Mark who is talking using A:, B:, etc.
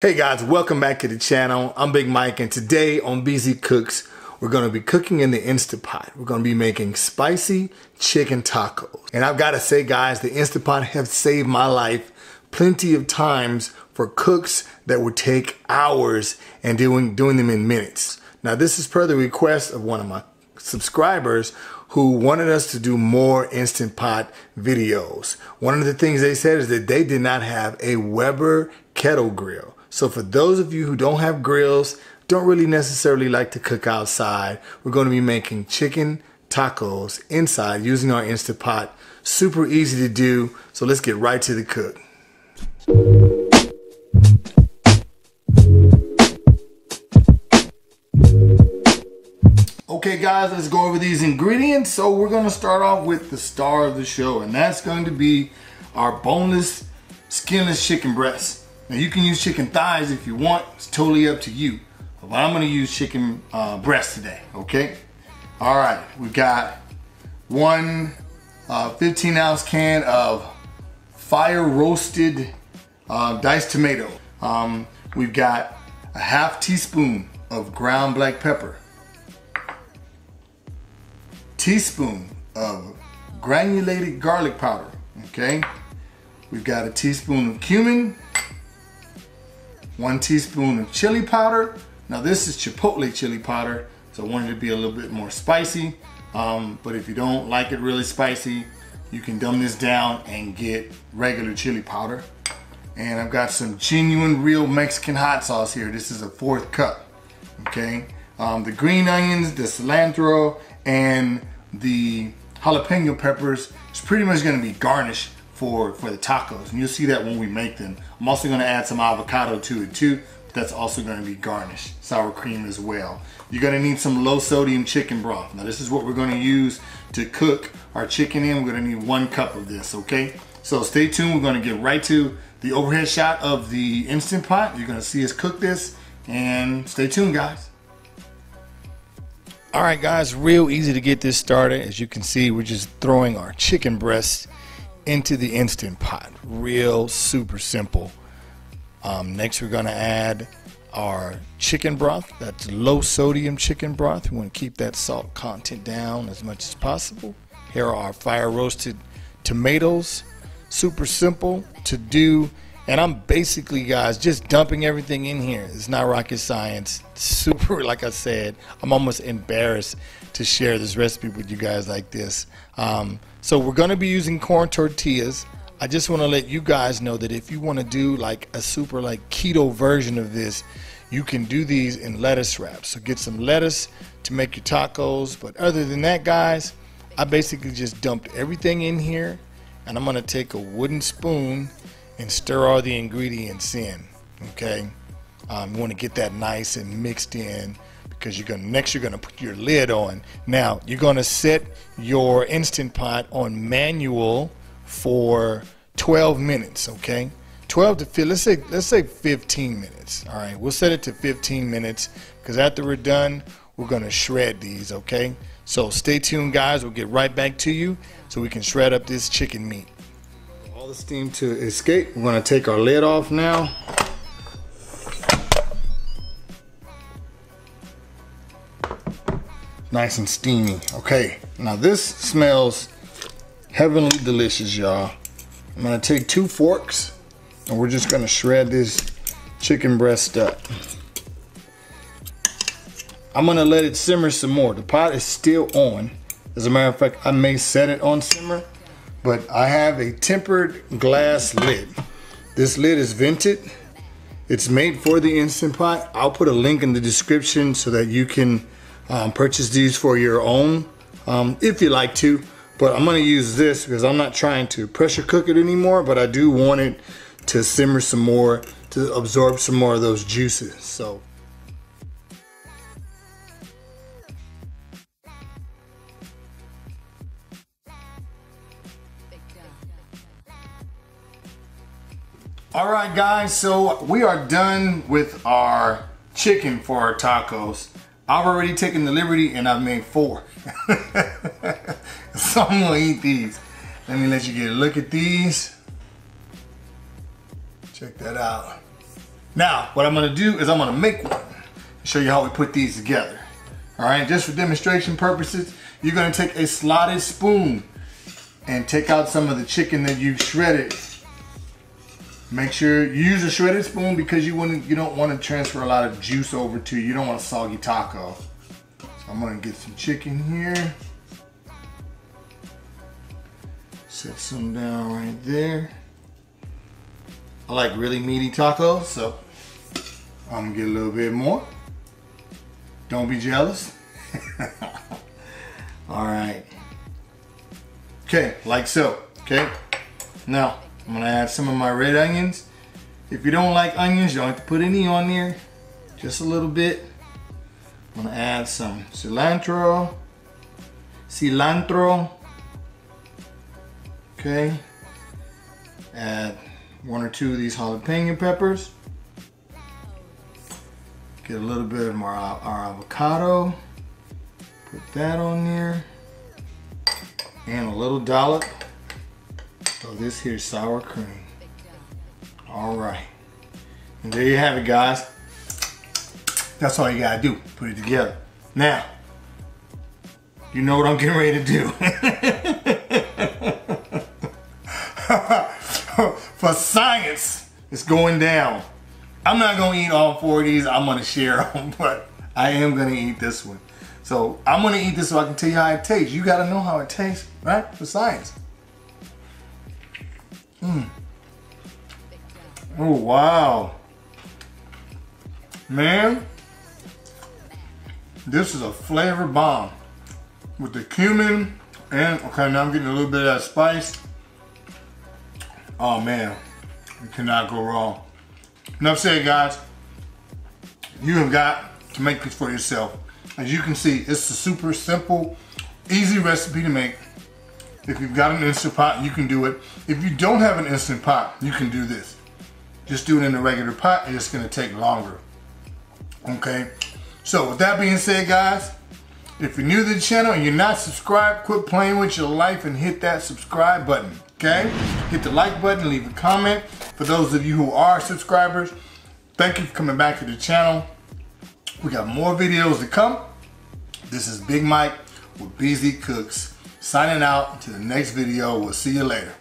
A: Hey guys, welcome back to the channel. I'm Big Mike and today on BZ Cooks, we're gonna be cooking in the Instant Pot. We're gonna be making spicy chicken tacos. And I've gotta say guys, the Instant Pot have saved my life plenty of times for cooks that would take hours and doing, doing them in minutes. Now this is per the request of one of my subscribers who wanted us to do more Instant Pot videos. One of the things they said is that they did not have a Weber kettle grill. So for those of you who don't have grills, don't really necessarily like to cook outside, we're going to be making chicken tacos inside using our Instant Pot. Super easy to do, so let's get right to the cook. Okay guys, let's go over these ingredients. So we're gonna start off with the star of the show, and that's going to be our boneless, skinless chicken breast. Now you can use chicken thighs if you want, it's totally up to you. But I'm gonna use chicken uh, breast today, okay? All right, we've got one uh, 15 ounce can of fire roasted uh, diced tomato. Um, we've got a half teaspoon of ground black pepper, teaspoon of granulated garlic powder, okay? We've got a teaspoon of cumin, one teaspoon of chili powder. Now this is chipotle chili powder, so I wanted to be a little bit more spicy. Um, but if you don't like it really spicy, you can dumb this down and get regular chili powder. And I've got some genuine real Mexican hot sauce here. This is a fourth cup, okay? Um, the green onions, the cilantro, and the jalapeno peppers is pretty much gonna be garnished for, for the tacos. And you'll see that when we make them. I'm also gonna add some avocado to it too. That's also gonna be garnished. Sour cream as well. You're gonna need some low sodium chicken broth. Now this is what we're gonna use to cook our chicken in. We're gonna need one cup of this, okay? So stay tuned, we're gonna get right to the overhead shot of the Instant Pot. You're gonna see us cook this and stay tuned guys. All right guys, real easy to get this started. As you can see, we're just throwing our chicken breast into the Instant Pot. Real super simple. Um, next we're gonna add our chicken broth. That's low sodium chicken broth. We want to keep that salt content down as much as possible. Here are our fire roasted tomatoes. Super simple to do. And I'm basically, guys, just dumping everything in here. It's not rocket science. Super, like I said, I'm almost embarrassed to share this recipe with you guys like this. Um, so we're going to be using corn tortillas. I just want to let you guys know that if you want to do like a super like keto version of this, you can do these in lettuce wraps. So get some lettuce to make your tacos. But other than that, guys, I basically just dumped everything in here and I'm going to take a wooden spoon and stir all the ingredients in. Okay. Um, you want to get that nice and mixed in because you're gonna next you're gonna put your lid on. Now you're gonna set your instant pot on manual for 12 minutes. Okay, 12 to 15. Let's say let's say 15 minutes. All right, we'll set it to 15 minutes because after we're done, we're gonna shred these. Okay, so stay tuned, guys. We'll get right back to you so we can shred up this chicken meat. The steam to escape. We're gonna take our lid off now. nice and steamy. Okay, now this smells heavenly delicious, y'all. I'm gonna take two forks and we're just gonna shred this chicken breast up. I'm gonna let it simmer some more. The pot is still on. As a matter of fact, I may set it on simmer, but I have a tempered glass lid. This lid is vented. It's made for the Instant Pot. I'll put a link in the description so that you can um, purchase these for your own um, if you like to. But I'm gonna use this because I'm not trying to pressure cook it anymore, but I do want it to simmer some more, to absorb some more of those juices. So. All right, guys, so we are done with our chicken for our tacos. I've already taken the liberty and I've made four. so I'm gonna eat these. Let me let you get a look at these. Check that out. Now, what I'm gonna do is I'm gonna make one. and Show you how we put these together. All right, just for demonstration purposes, you're gonna take a slotted spoon and take out some of the chicken that you've shredded. Make sure you use a shredded spoon because you want you don't want to transfer a lot of juice over to you. You don't want a soggy taco. So I'm gonna get some chicken here. Set some down right there. I like really meaty tacos, so I'm gonna get a little bit more. Don't be jealous. All right. Okay, like so, okay? Now, I'm gonna add some of my red onions. If you don't like onions, you don't have to put any on there. Just a little bit. I'm gonna add some cilantro. Cilantro. Okay. Add one or two of these jalapeno peppers. Get a little bit of our, our avocado. Put that on there. And a little dollop of this here sour cream. All right. And there you have it, guys. That's all you gotta do. Put it together. Now, you know what I'm getting ready to do. For science, it's going down. I'm not gonna eat all four of these. I'm gonna share them, but I am gonna eat this one. So I'm gonna eat this so I can tell you how it tastes. You gotta know how it tastes, right? For science. Mmm. Oh, wow. Man, this is a flavor bomb. With the cumin and, okay, now I'm getting a little bit of that spice. Oh man, you cannot go wrong. Enough said, guys. You have got to make this for yourself. As you can see, it's a super simple, easy recipe to make. If you've got an Instant Pot, you can do it. If you don't have an Instant Pot, you can do this. Just do it in a regular pot and it's gonna take longer. Okay? So with that being said, guys, if you're new to the channel and you're not subscribed, quit playing with your life and hit that subscribe button, okay? Hit the like button, leave a comment. For those of you who are subscribers, thank you for coming back to the channel. We got more videos to come. This is Big Mike with BZ Cooks. Signing out to the next video. We'll see you later.